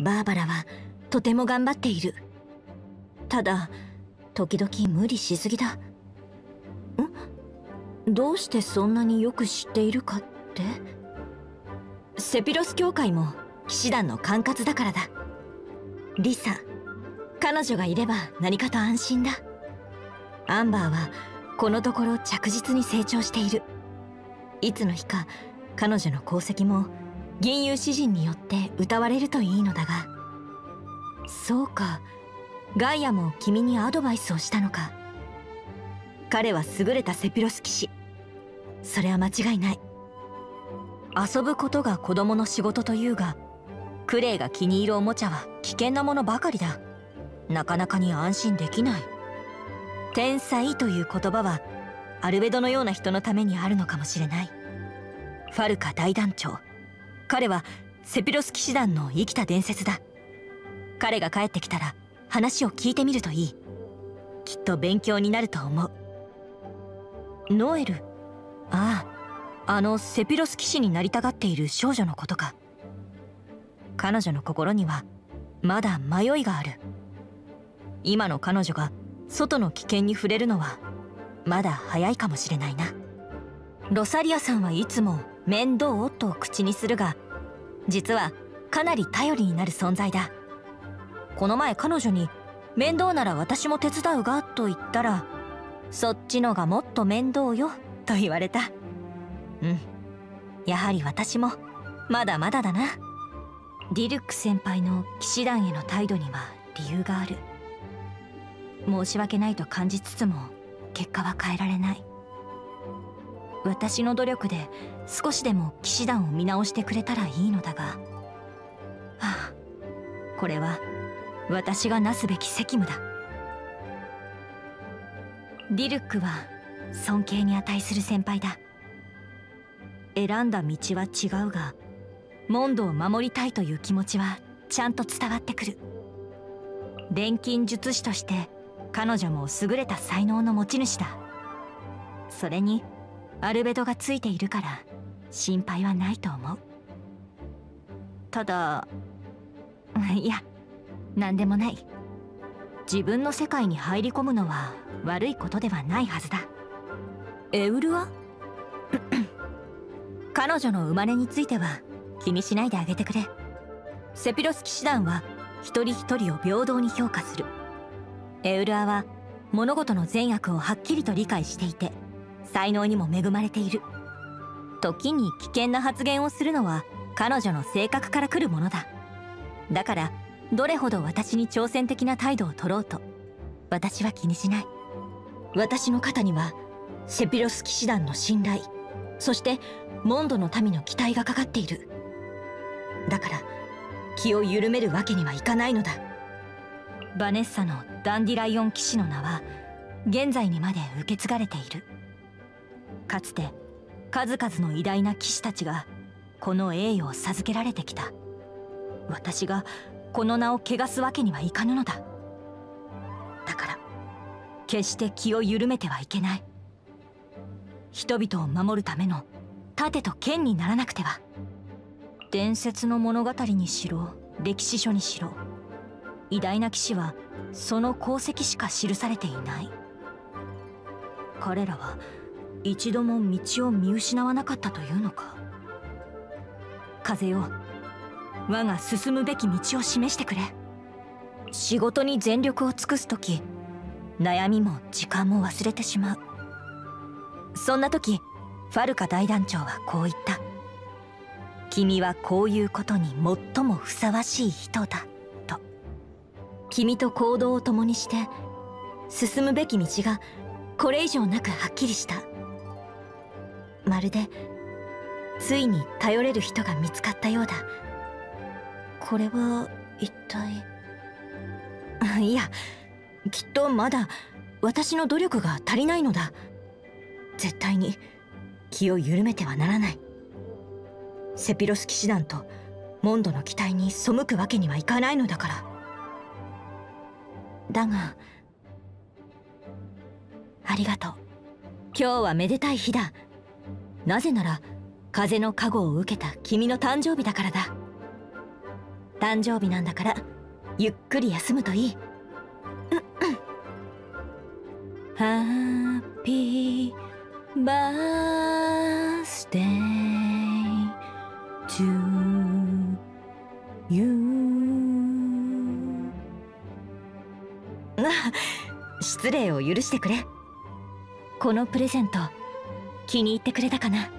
バーバラはとても頑張っている。ただ時々無理しすぎだ。ん？どうしてそんなによく知っているかって？セピロス教会も騎士団の管轄だからだ。リサ彼女がいれば何かと安心だ。アンバーはこのところ着実に成長している。いつの日か彼女の功績も銀融詩人によって歌われるといいのだがそうか。ガイアも君にアドバイスをしたのか。彼は優れたセピロス騎士。それは間違いない。遊ぶことが子供の仕事というがクレイが気に入るおもちゃは危険なものばかりだ。なかなかに安心できない。天才という言葉はアルベドのような人のためにあるのかもしれない。ファルカ大団長。彼はセピロス騎士団の生きた伝説だ。彼が帰ってきたら話を聞いてみるといい。きっと勉強になると思う。ノエル。あああのセピロス騎士になりたがっている少女のことか。彼女の心にはまだ迷いがある。今の彼女が外の危険に触れるのはまだ早いかもしれないな。ロサリアさんはいつも面倒と口にするが実はかなり頼りになる存在だ。この前彼女に「面倒なら私も手伝うが」と言ったら「そっちのがもっと面倒よ」と言われた。うん。やはり私もまだまだだな。ディルック先輩の騎士団への態度には理由がある。申し訳ないと感じつつも結果は変えられない。私の努力で少しでも騎士団を見直してくれたらいいのだが。はあこれは私がなすべき責務だ。ディルックは尊敬に値する先輩だ。選んだ道は違うがモンドを守りたいという気持ちはちゃんと伝わってくる。錬金術師として彼女も優れた才能の持ち主だ。それにアルベドがついているから心配はないと思う。ただいや何でもない。自分の世界に入り込むのは悪いことではないはずだ。エウルア 彼女の生まれについては気にしないであげてくれ。セピロス騎士団は一人一人を平等に評価する。エウルアは物事の善悪をはっきりと理解していて才能にも恵まれている。時に危険な発言をするのは彼女の性格から来るものだ。だからどれほど私に挑戦的な態度を取ろうと私は気にしない。私の肩にはセピロス騎士団の信頼そしてモンドの民の期待がかかっている。だから気を緩めるわけにはいかないのだ。バネッサのダンディライオン騎士の名は現在にまで受け継がれている。かつて数々の偉大な騎士たちがこの栄誉を授けられてきた。私がこの名を汚すわけにはいかぬのだ。だから決して気を緩めてはいけない。人々を守るための盾と剣にならなくては。伝説の物語にしろ歴史書にしろ偉大な騎士はその功績しか記されていない。彼らは一度も道を見失わなかったというのか？風よ我が進むべき道を示してくれ。仕事に全力を尽くす時悩みも時間も忘れてしまう。そんな時ファルカ大団長はこう言った君はこういうことに最もふさわしい人だと。君と行動を共にして進むべき道がこれ以上なくはっきりした。まるでついに頼れる人が見つかったようだ。これは一体？いやきっとまだ私の努力が足りないのだ。絶対に気を緩めてはならない。セピロス騎士団とモンドの期待に背くわけにはいかないのだから。だがありがとう。今日はめでたい日だ。なぜなら風の加護を受けた君の誕生日だからだ。誕生日なんだからゆっくり休むといい。ハッピーバースデー to you 失礼を許してくれ。このプレゼント気に入ってくれたかな。